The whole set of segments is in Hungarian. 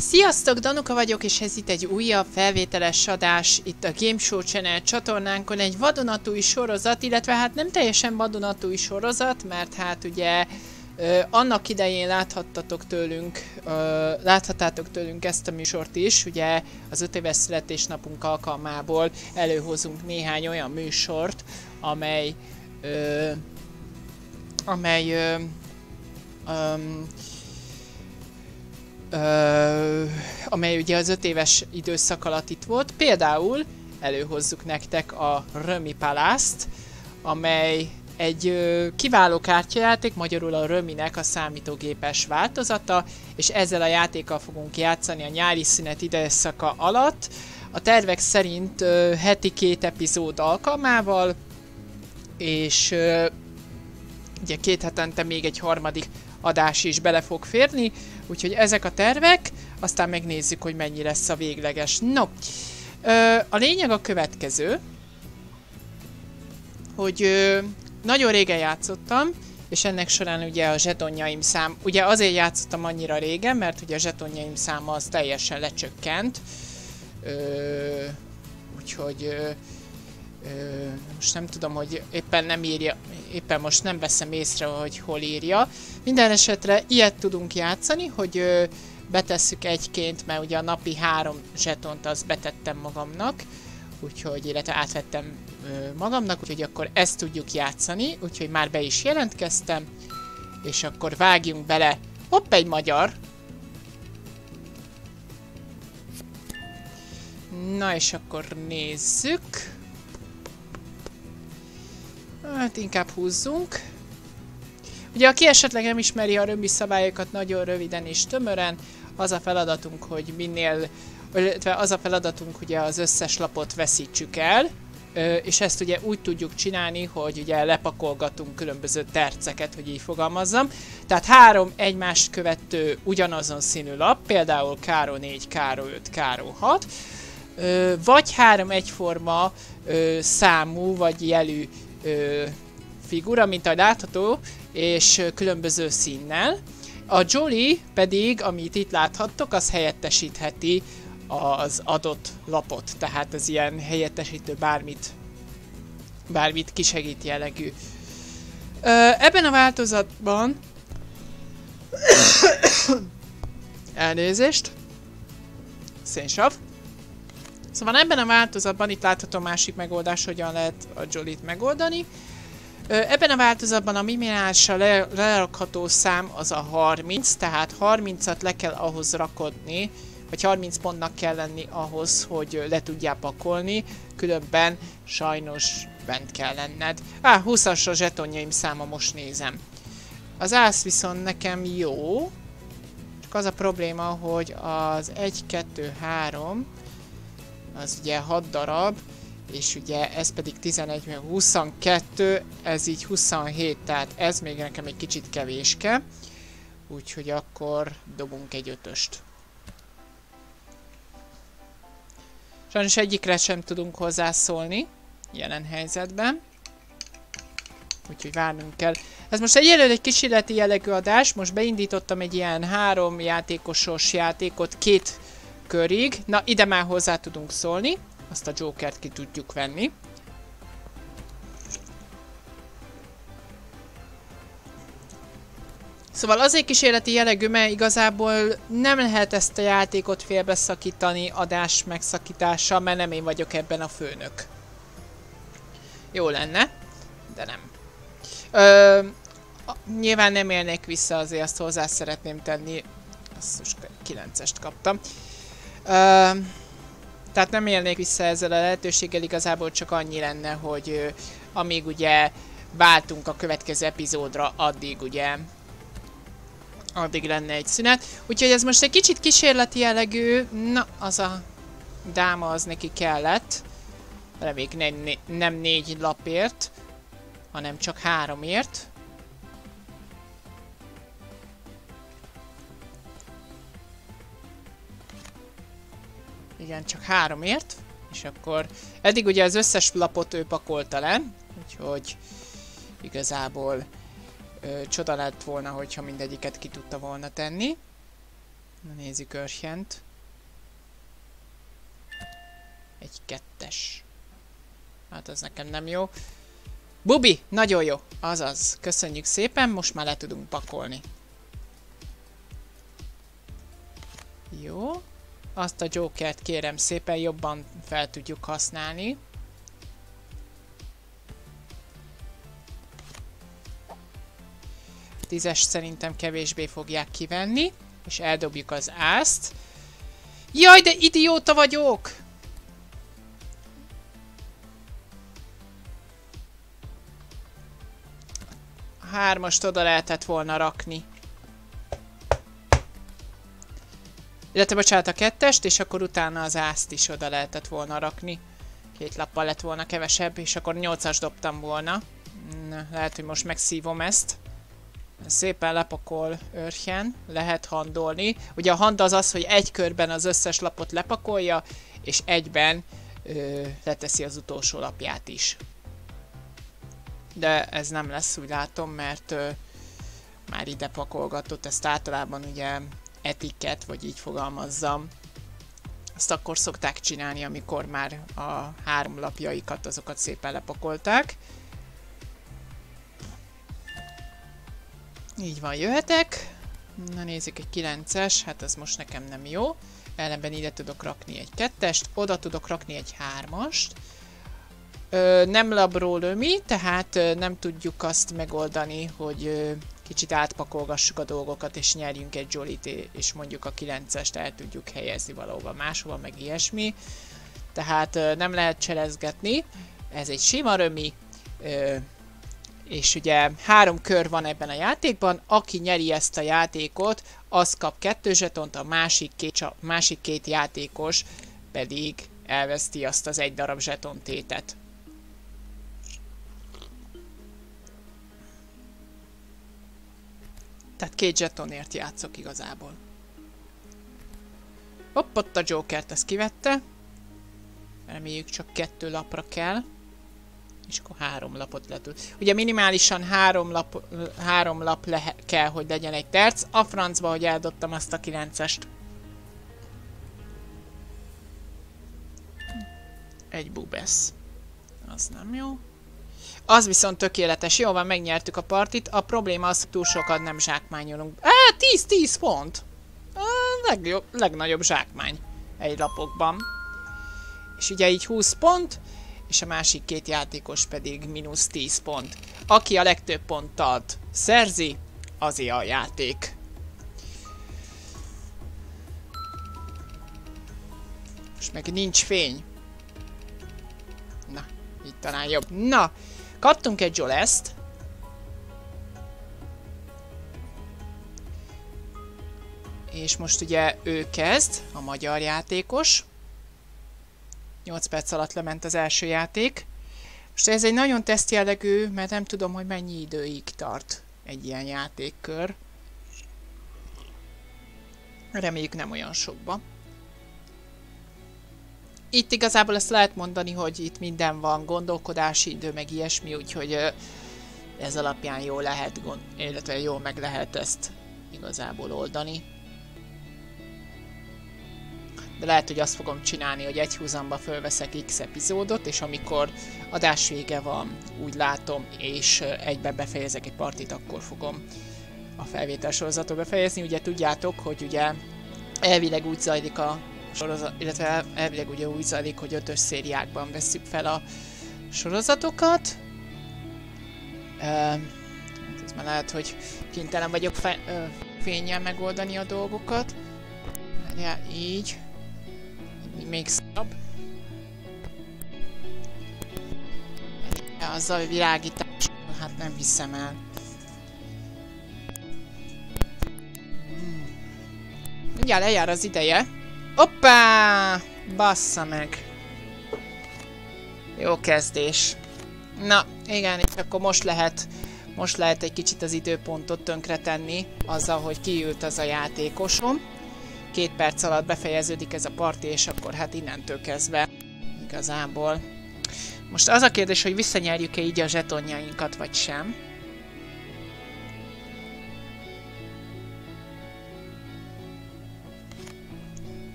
Sziasztok, Danuka vagyok, és ez itt egy újabb felvételes adás. Itt a Game Show Channel csatornánkon, egy vadonatúj sorozat, illetve hát nem teljesen vadonatúj sorozat, mert hát ugye ö, annak idején láthattatok tőlünk, ö, láthattátok tőlünk ezt a műsort is, ugye az 5 éves születésnapunk alkalmából előhozunk néhány olyan műsort, amely ö, amely ö, um, ö, amely ugye az öt éves időszak alatt itt volt. Például előhozzuk nektek a Römi Palászt, amely egy ö, kiváló kártyajáték, magyarul a Röminek a számítógépes változata, és ezzel a játékkal fogunk játszani a nyári szünet időszaka alatt. A tervek szerint ö, heti két epizód alkalmával, és ö, ugye két hetente még egy harmadik adás is bele fog férni, úgyhogy ezek a tervek, aztán megnézzük, hogy mennyi lesz a végleges. No, ö, a lényeg a következő, hogy ö, nagyon régen játszottam, és ennek során ugye a zsetonjaim szám, ugye azért játszottam annyira régen, mert ugye a zsetonjaim száma az teljesen lecsökkent, ö, úgyhogy ö, Ö, most nem tudom, hogy éppen nem írja, éppen most nem veszem észre, hogy hol írja. Minden esetre ilyet tudunk játszani, hogy ö, betesszük egyként, mert ugye a napi három zsetont azt betettem magamnak, úgyhogy, illetve átvettem ö, magamnak, úgyhogy akkor ezt tudjuk játszani, úgyhogy már be is jelentkeztem, és akkor vágjunk bele. Hopp, egy magyar! Na és akkor nézzük. Hát inkább húzzunk. Ugye aki esetleg nem ismeri a römi szabályokat nagyon röviden és tömören, az a feladatunk, hogy minél, illetve az a feladatunk, ugye az összes lapot veszítsük el, és ezt ugye úgy tudjuk csinálni, hogy ugye lepakolgatunk különböző terceket, hogy így fogalmazzam. Tehát három egymást követő ugyanazon színű lap, például Káró 4, Káró 5, Káró 6, vagy három egyforma számú vagy jelű figura, mint ahogy látható, és különböző színnel. A Jolly pedig, amit itt láthattok, az helyettesítheti az adott lapot, tehát az ilyen helyettesítő bármit, bármit kisegít jellegű. Ebben a változatban elnézést, szénsav. Szóval ebben a változatban itt látható másik megoldás, hogyan lehet a Jolit megoldani. Ebben a változatban a le lerakható szám az a 30, tehát 30-at le kell ahhoz rakodni, vagy 30 pontnak kell lenni ahhoz, hogy le tudjál pakolni, különben sajnos bent kell lenned. Á, 20-as a zsetonjaim száma, most nézem. Az ász viszont nekem jó, csak az a probléma, hogy az 1, 2, 3, az ugye 6 darab, és ugye ez pedig 11, 22, ez így 27, tehát ez még nekem egy kicsit kevéske. Úgyhogy akkor dobunk egy ötöst. Sajnos egyikre sem tudunk hozzászólni jelen helyzetben. Úgyhogy várnunk kell. Ez most egyelőre egy kísérleti jellegű adás, most beindítottam egy ilyen három játékosos játékot két körig. Na, ide már hozzá tudunk szólni. Azt a Jokert ki tudjuk venni. Szóval azért kísérleti jellegű, mert igazából nem lehet ezt a játékot félbeszakítani adás megszakítása, mert nem én vagyok ebben a főnök. Jó lenne, de nem. Ö, nyilván nem élnék vissza, azért azt hozzá szeretném tenni. Azt most 9-est kaptam. Ö, tehát nem élnék vissza ezzel a lehetőséggel, igazából csak annyi lenne, hogy amíg ugye váltunk a következő epizódra, addig ugye addig lenne egy szünet. Úgyhogy ez most egy kicsit kísérleti jellegű, na az a dáma az neki kellett. Reméljük ne, ne, nem négy lapért, hanem csak háromért. Igen, csak háromért. És akkor eddig ugye az összes lapot ő pakolta le, úgyhogy igazából ö, csoda lett volna, hogyha mindegyiket ki tudta volna tenni. Na nézzük Örhent. Egy kettes. Hát ez nekem nem jó. Bubi, nagyon jó. Azaz, köszönjük szépen, most már le tudunk pakolni. Jó. Azt a Jokert kérem szépen jobban fel tudjuk használni. Tízes szerintem kevésbé fogják kivenni. És eldobjuk az ászt. Jaj, de idióta vagyok! hármast oda lehetett volna rakni. Illetve bocsánat a kettest, és akkor utána az ászt is oda lehetett volna rakni. Két lappal lett volna kevesebb, és akkor nyolcas dobtam volna. Na, lehet, hogy most megszívom ezt. Szépen lepakol őrjen, lehet handolni. Ugye a hand az az, hogy egy körben az összes lapot lepakolja, és egyben ö, leteszi az utolsó lapját is de ez nem lesz, úgy látom, mert ö, már ide pakolgatott, ezt általában ugye etiket, vagy így fogalmazzam, azt akkor szokták csinálni, amikor már a három lapjaikat, azokat szépen lepakolták. Így van, jöhetek. Na nézzük, egy 9-es, hát ez most nekem nem jó. Ellenben ide tudok rakni egy kettest, oda tudok rakni egy hármast. Ö, nem labról ömi, tehát ö, nem tudjuk azt megoldani, hogy ö, kicsit átpakolgassuk a dolgokat, és nyerjünk egy jolit, és mondjuk a 9-est el tudjuk helyezni valahova máshova, meg ilyesmi. Tehát nem lehet cselezgetni. Ez egy sima römi, és ugye három kör van ebben a játékban, aki nyeri ezt a játékot, az kap kettő zsetont, a másik két, másik két játékos pedig elveszti azt az egy darab zsetontétet. Tehát két zsetonért játszok igazából. Hopp, ott a Jokert ezt kivette. Reméljük csak kettő lapra kell. És akkor három lapot le. Ugye minimálisan három lap, három lap kell, hogy legyen egy terc. A francba, hogy eldobtam azt a kilencest. Egy bubesz. Az nem jó. Az viszont tökéletes. Jó van, megnyertük a partit. A probléma az, hogy túl sokat nem zsákmányolunk. Á, 10-10 pont! A legjobb, legnagyobb zsákmány egy lapokban. És ugye így 20 pont, és a másik két játékos pedig mínusz 10 pont. Aki a legtöbb ponttal szerzi, azért a játék. Most meg nincs fény. Talán jobb. Na, Kaptunk egy Jolest. És most ugye ő kezd, a magyar játékos. 8 perc alatt lement az első játék. Most ez egy nagyon teszt jellegű, mert nem tudom, hogy mennyi időig tart egy ilyen játékkör. Reméljük nem olyan sokba. Itt igazából ezt lehet mondani, hogy itt minden van, gondolkodási idő, meg ilyesmi, úgyhogy ez alapján jó lehet, illetve jó meg lehet ezt igazából oldani. De lehet, hogy azt fogom csinálni, hogy egy húzamba fölveszek X epizódot, és amikor adás vége van, úgy látom, és egyben befejezek egy partit, akkor fogom a felvétel sorozatot befejezni. Ugye tudjátok, hogy ugye elvileg úgy zajlik a sorozat, illetve elvileg ugye úgy zajlik, hogy ötös szériákban veszük fel a sorozatokat. Uh, ez már lehet, hogy kénytelen vagyok fe, uh, fényjel megoldani a dolgokat. Ja, így. Még szebb. Ja, azzal a világítás, hát nem hiszem el. Hmm. Mindjárt lejár az ideje. Hoppá! Bassza meg. Jó kezdés. Na, igen, és akkor most lehet, most lehet egy kicsit az időpontot tönkretenni, azzal, hogy kiült az a játékosom. Két perc alatt befejeződik ez a parti, és akkor hát innentől kezdve igazából. Most az a kérdés, hogy visszanyerjük-e így a zsetonjainkat, vagy sem.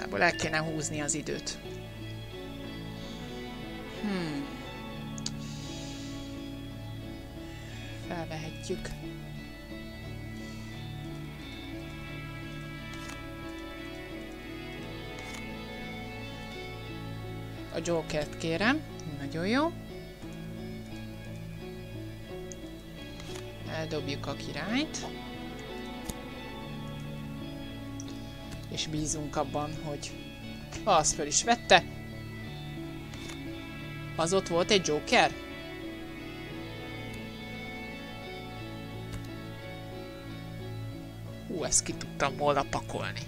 Igazából el kéne húzni az időt. Hmm. Felvehetjük. A Jokert kérem. Nagyon jó. Eldobjuk a királyt. És bízunk abban, hogy az föl is vette. Az ott volt egy Joker? Hú, ezt ki tudtam volna pakolni.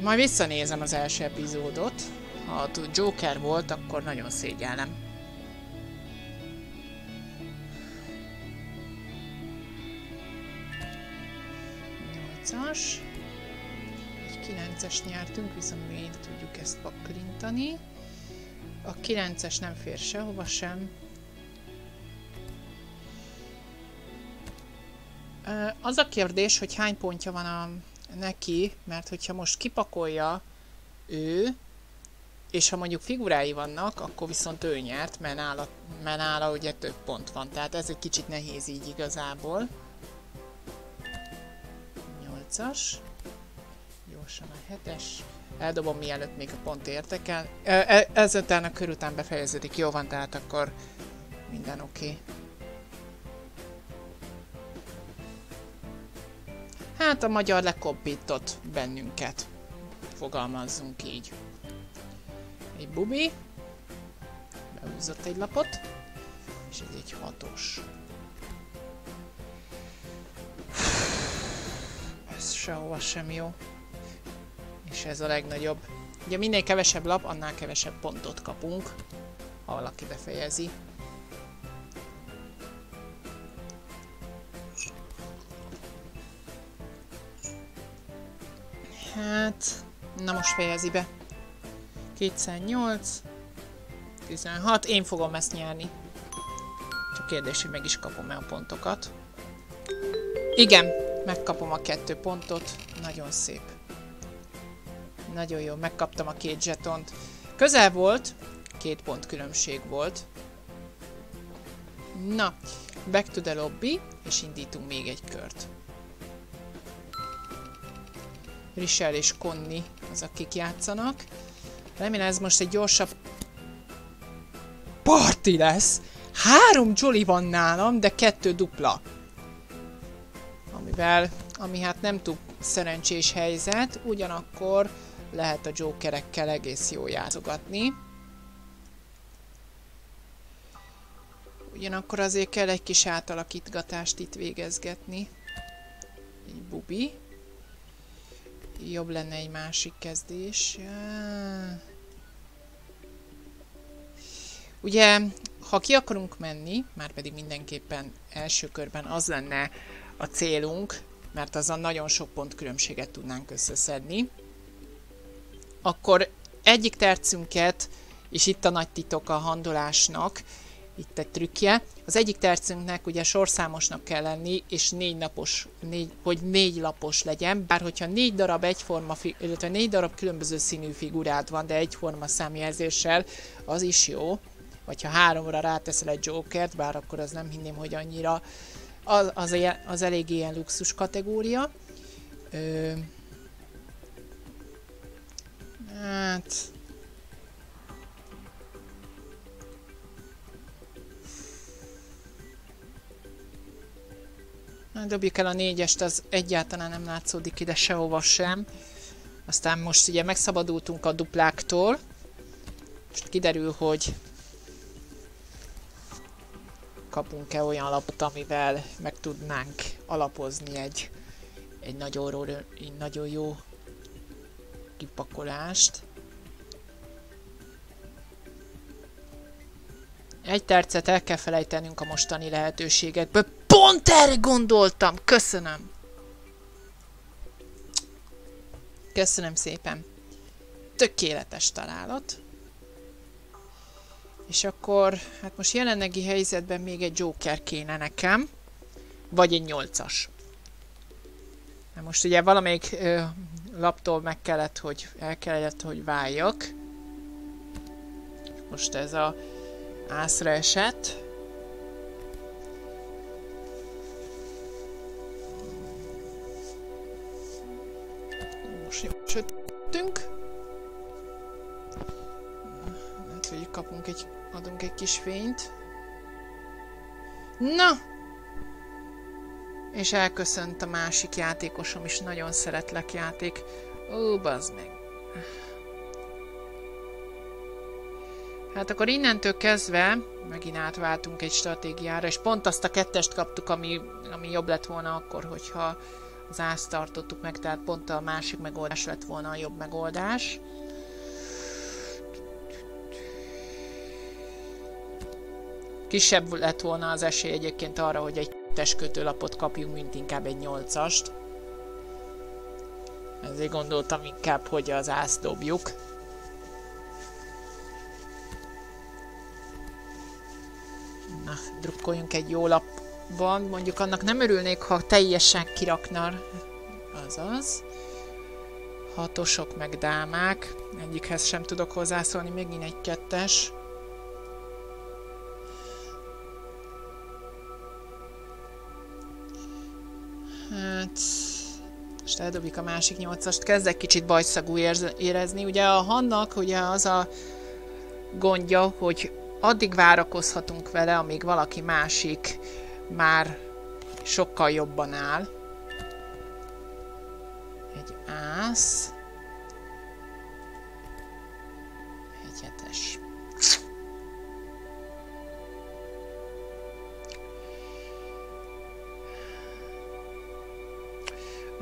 Majd visszanézem az első epizódot. Ha Joker volt, akkor nagyon szégyellem. 8-as. Egy 9-es nyertünk, viszont még tudjuk ezt pakrintani. A 9-es nem fér sehova sem. Az a kérdés, hogy hány pontja van a neki, mert hogyha most kipakolja ő, és ha mondjuk figurái vannak, akkor viszont ő nyert, mert nála, mert nála ugye több pont van, tehát ez egy kicsit nehéz így igazából. 8-as. Gyorsan a 7-es. Eldobom mielőtt még a pont értek el. E, ezután a kör után befejeződik. Jó van, tehát akkor minden oké. Okay. Hát a magyar lekobbított bennünket. Fogalmazzunk így. Egy bubi. Behúzott egy lapot. És ez egy hatos. Ez sehova sem jó. És ez a legnagyobb. Ugye minél kevesebb lap, annál kevesebb pontot kapunk, ha valaki befejezi. Hát, na most fejezi be. 208, 16, én fogom ezt nyerni. Csak kérdés, hogy meg is kapom-e a pontokat. Igen, megkapom a kettő pontot. Nagyon szép. Nagyon jó, megkaptam a két zsetont. Közel volt, két pont különbség volt. Na, back to the lobby, és indítunk még egy kört. Richel és Conny az, akik játszanak. Remélem ez most egy gyorsabb parti lesz. Három Jolly van nálam, de kettő dupla. Amivel, ami hát nem túl szerencsés helyzet, ugyanakkor lehet a jokerekkel egész jó játszogatni. Ugyanakkor azért kell egy kis átalakítgatást itt végezgetni. Egy bubi. Jobb lenne egy másik kezdés. Ugye, ha ki akarunk menni, már pedig mindenképpen első körben az lenne a célunk, mert azon nagyon sok pont különbséget tudnánk összeszedni, akkor egyik tercünket, és itt a nagy titok a handolásnak, itt egy trükkje. Az egyik tercünknek ugye sorszámosnak kell lenni, és négy napos, négy, hogy négy lapos legyen, bár hogyha négy darab egyforma, illetve négy darab különböző színű figurát van, de egyforma számjelzéssel, az is jó. Vagy ha háromra ráteszel egy jokert, bár akkor az nem hinném, hogy annyira, az, az, az elég ilyen luxus kategória. Ö, hát, Dobjuk el a négyest, az egyáltalán nem látszódik ide sehova sem. Aztán most ugye megszabadultunk a dupláktól. Most kiderül, hogy kapunk-e olyan lapot, amivel meg tudnánk alapozni egy, egy nagyon, egy nagyon jó kipakolást. Egy tercet el kell felejtenünk a mostani lehetőségekből. Pont erre gondoltam! Köszönöm! Köszönöm szépen! Tökéletes találat. És akkor, hát most jelenlegi helyzetben még egy Joker kéne nekem. Vagy egy nyolcas. Most ugye valamelyik ö, laptól meg kellett, hogy el kellett, hogy váljak. Most ez a ászra esett. Most jó. Lehet, hogy kapunk egy, adunk egy kis fényt. Na! És elköszönt a másik játékosom is, nagyon szeretlek játék. Ó, bazd meg. Hát akkor innentől kezdve megint átváltunk egy stratégiára, és pont azt a kettest kaptuk, ami, ami jobb lett volna akkor, hogyha az ászt tartottuk meg, tehát pont a másik megoldás lett volna a jobb megoldás. Kisebb lett volna az esély egyébként arra, hogy egy testkötőlapot kapjunk, mint inkább egy nyolcast. Ezért gondoltam inkább, hogy az ászt dobjuk. Na, drukkoljunk egy jó lapban. Mondjuk annak nem örülnék, ha teljesen kirakna. Azaz. Hatosok meg dámák. Egyikhez sem tudok hozzászólni, megint egy kettes. Hát... Most eldobjuk a másik nyolcast. Kezdek kicsit bajszagú érezni. Ugye a Hannak ugye az a gondja, hogy addig várakozhatunk vele, amíg valaki másik már sokkal jobban áll. Egy ász.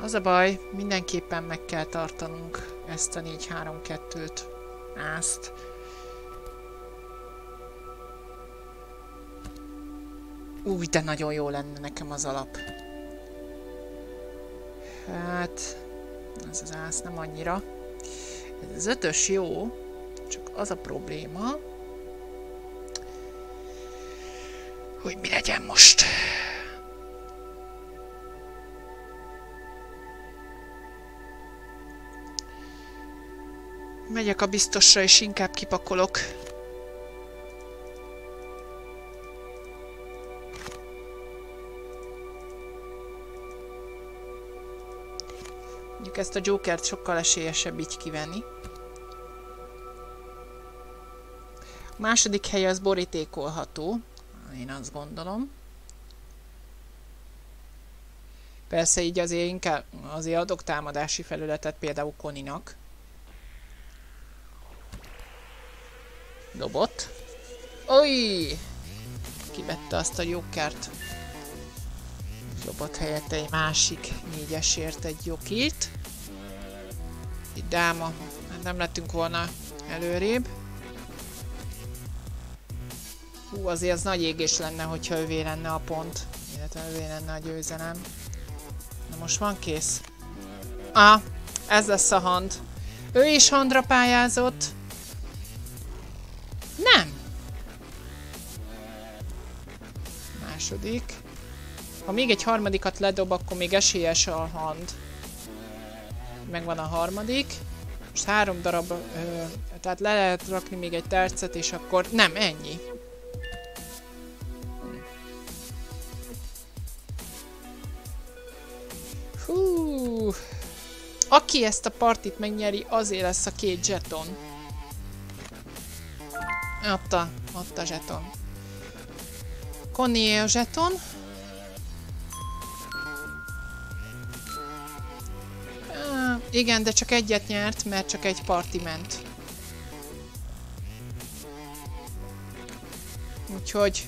Az a baj, mindenképpen meg kell tartanunk ezt a 4-3-2-t, ászt. Úgy, de nagyon jó lenne nekem az alap. Hát, ez az ász nem annyira. Ez az ötös jó, csak az a probléma, hogy mi legyen most. Megyek a biztosra, és inkább kipakolok. Mondjuk ezt a Jokert sokkal esélyesebb így kivenni. A második hely az borítékolható, én azt gondolom. Persze így azért inkább azért adok támadási felületet például Koninak. Dobott. Oly! Kivette azt a jokert. Dobott helyette egy másik négyesért egy jokit. Itt dáma. Hát nem lettünk volna előrébb. Hú, azért az nagy égés lenne, hogyha ővé lenne a pont. Illetve ővé lenne a győzelem. Na most van kész. Ah, ez lesz a hand. Ő is handra pályázott. Nem! Második. Ha még egy harmadikat ledob, akkor még esélyes a hand. Megvan a harmadik. Most három darab, ö, tehát le lehet rakni még egy tercet, és akkor nem, ennyi. Hú. Aki ezt a partit megnyeri, azért lesz a két jeton. Ott a, ott a zseton. Connie a zseton. Igen, de csak egyet nyert, mert csak egy parti ment. Úgyhogy...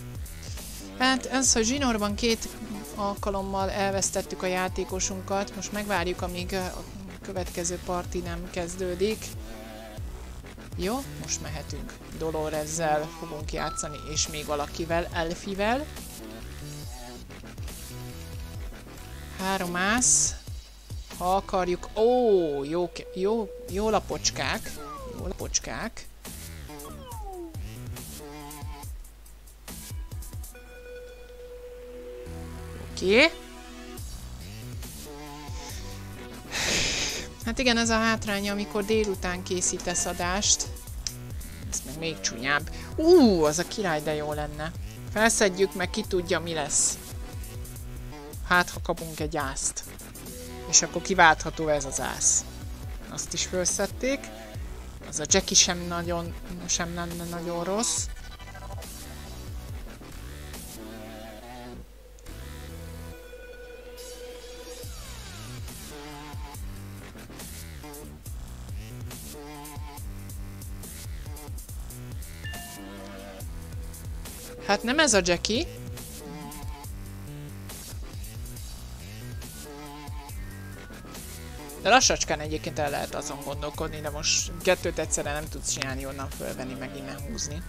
Hát ez, hogy zsinórban két alkalommal elvesztettük a játékosunkat, most megvárjuk, amíg a következő parti nem kezdődik. Jó, most mehetünk. Dolorezzel fogunk játszani, és még valakivel, Elfivel. Három ász. Ha akarjuk... Ó, jó, jó, jó lapocskák. Jó lapocskák. Oké. Okay. Hát igen, ez a hátránya, amikor délután készítesz adást. Ez meg még csúnyább. Ú, az a király, de jó lenne. Felszedjük, meg ki tudja, mi lesz. Hát, ha kapunk egy ászt. És akkor kiváltható ez az ász. Azt is felszették. Az a Jackie sem nagyon, sem lenne nagyon rossz. Hát nem ez a Jackie. De lassacskán egyébként el lehet azon gondolkodni, de most kettőt egyszerre nem tudsz csinálni, onnan fölvenni, meg innen húzni.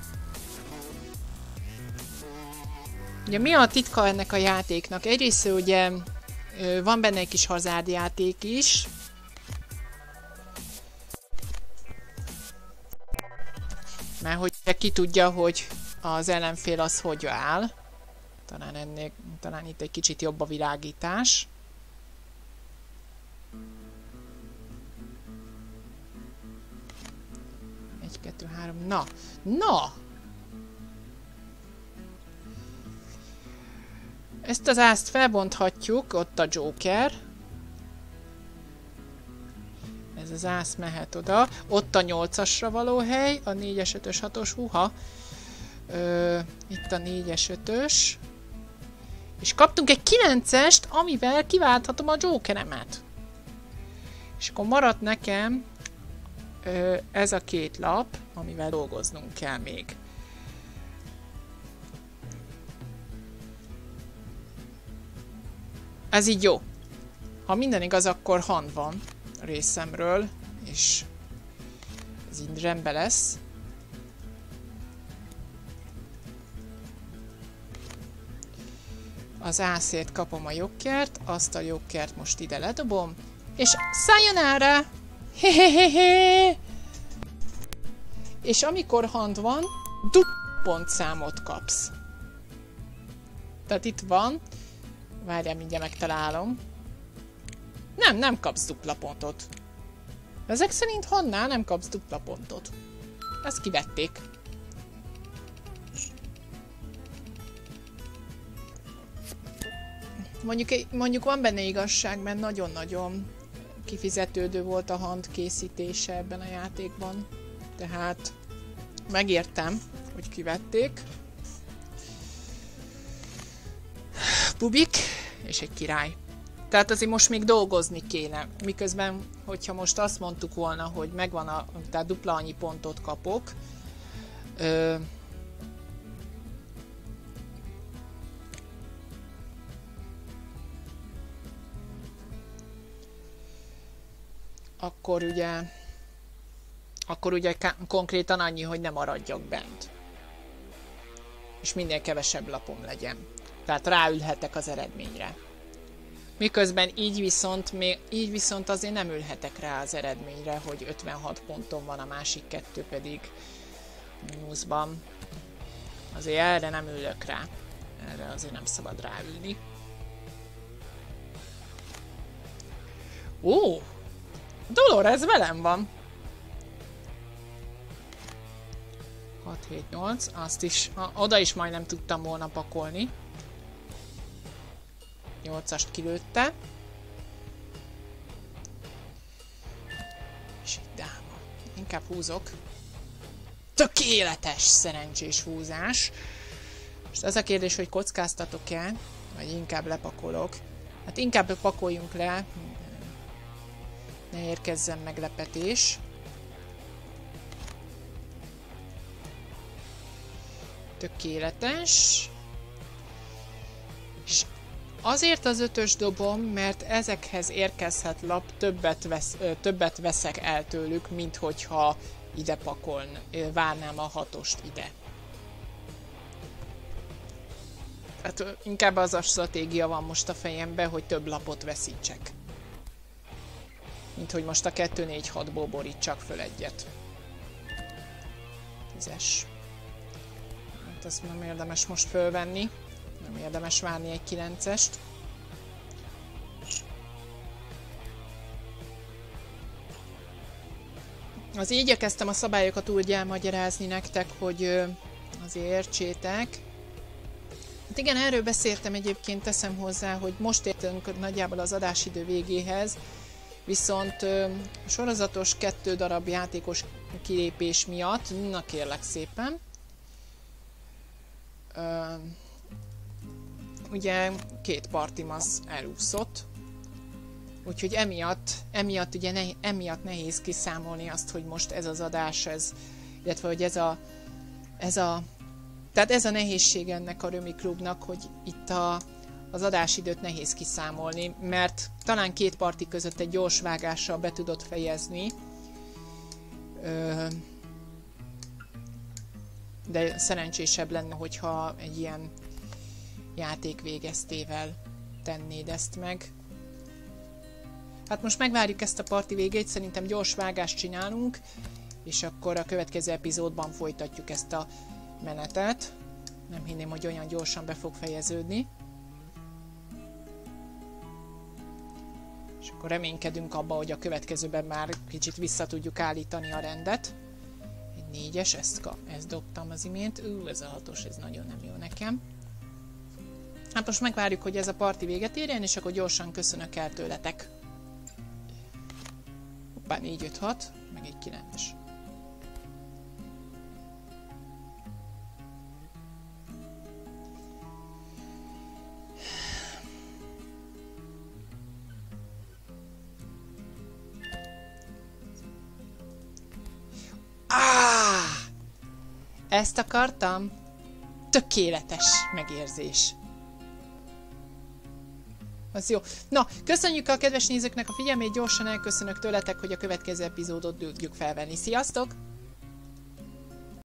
Ugye mi a titka ennek a játéknak? Egyrészt ugye van benne egy kis hazárdjáték is. Mert hogy ki tudja, hogy az ellenfél az hogy áll. Talán, ennél, talán itt egy kicsit jobb a világítás. Egy, kettő, három, na! Na! Ezt az ászt felbonthatjuk, ott a Joker. Ez az ász mehet oda. Ott a 8-asra való hely, a 4-es, 5-ös, 6-os, húha. Ö, itt a 4-es, 5-ös. És kaptunk egy 9-est, amivel kiválthatom a Jokeremet. És akkor maradt nekem ö, ez a két lap, amivel dolgoznunk kell még. Ez így jó. Ha minden igaz, akkor hand van részemről, és ez így rendben lesz. Az ászért kapom a jokkert, azt a jokkert most ide ledobom, és sayonara! Hehehehe! És amikor hand van, pontszámot kapsz. Tehát itt van, várjál, mindjárt megtalálom. Nem, nem kapsz dupla pontot. Ezek szerint Hannál nem kapsz dupla pontot. Ezt kivették. Mondjuk, mondjuk van benne igazság, mert nagyon-nagyon kifizetődő volt a hand készítése ebben a játékban. Tehát megértem, hogy kivették. Bubik és egy király. Tehát azért most még dolgozni kéne. Miközben, hogyha most azt mondtuk volna, hogy megvan a, tehát dupla annyi pontot kapok, ö, akkor ugye akkor ugye konkrétan annyi, hogy nem maradjak bent. És minél kevesebb lapom legyen. Tehát ráülhetek az eredményre. Miközben így viszont, így viszont azért nem ülhetek rá az eredményre, hogy 56 ponton van, a másik kettő pedig mínuszban. Azért erre nem ülök rá. Erre azért nem szabad ráülni. Ó! Dolores velem van! 6, 7, 8, azt is, oda is majdnem tudtam volna pakolni. 8-ast kilőtte. És egy dáma. Inkább húzok. Tökéletes szerencsés húzás. Most az a kérdés, hogy kockáztatok-e, vagy inkább lepakolok. Hát inkább pakoljunk le, ne érkezzen meglepetés. Tökéletes. És azért az ötös dobom, mert ezekhez érkezhet lap, többet, vesz, többet veszek el tőlük, mint hogyha ide pakoln, várnám a hatost ide. Hát inkább az a stratégia van most a fejemben, hogy több lapot veszítsek. Mint hogy most a 2-4-6-ból borítsak föl egyet. Tízes. Hát ezt nem érdemes most fölvenni. Nem érdemes várni egy 9-est. Az igyekeztem a szabályokat úgy elmagyarázni nektek, hogy azért értsétek. Hát igen, erről beszéltem egyébként, teszem hozzá, hogy most értünk nagyjából az adásidő végéhez, viszont sorozatos kettő darab játékos kilépés miatt, na kérlek szépen, ugye két partim az elúszott, úgyhogy emiatt, emiatt ugye ne, emiatt nehéz kiszámolni azt, hogy most ez az adás, ez, illetve hogy ez a, ez a tehát ez a nehézség ennek a Römi Klubnak, hogy itt a, az adásidőt nehéz kiszámolni, mert talán két parti között egy gyors vágással be tudod fejezni, de szerencsésebb lenne, hogyha egy ilyen játék végeztével tennéd ezt meg. Hát most megvárjuk ezt a parti végét, szerintem gyors vágást csinálunk, és akkor a következő epizódban folytatjuk ezt a menetet. Nem hinném, hogy olyan gyorsan be fog fejeződni. Akkor reménykedünk abba, hogy a következőben már kicsit vissza tudjuk állítani a rendet. Egy négyes, ezt, ezt dobtam az imént. Ú, ez a hatos, ez nagyon nem jó nekem. Hát most megvárjuk, hogy ez a parti véget érjen, és akkor gyorsan köszönök el tőletek. Hoppá, 4, 5, 6, meg egy 9-es. Ezt akartam? Tökéletes megérzés. Az jó. Na, köszönjük a kedves nézőknek a figyelmét, gyorsan elköszönök tőletek, hogy a következő epizódot tudjuk felvenni. Sziasztok!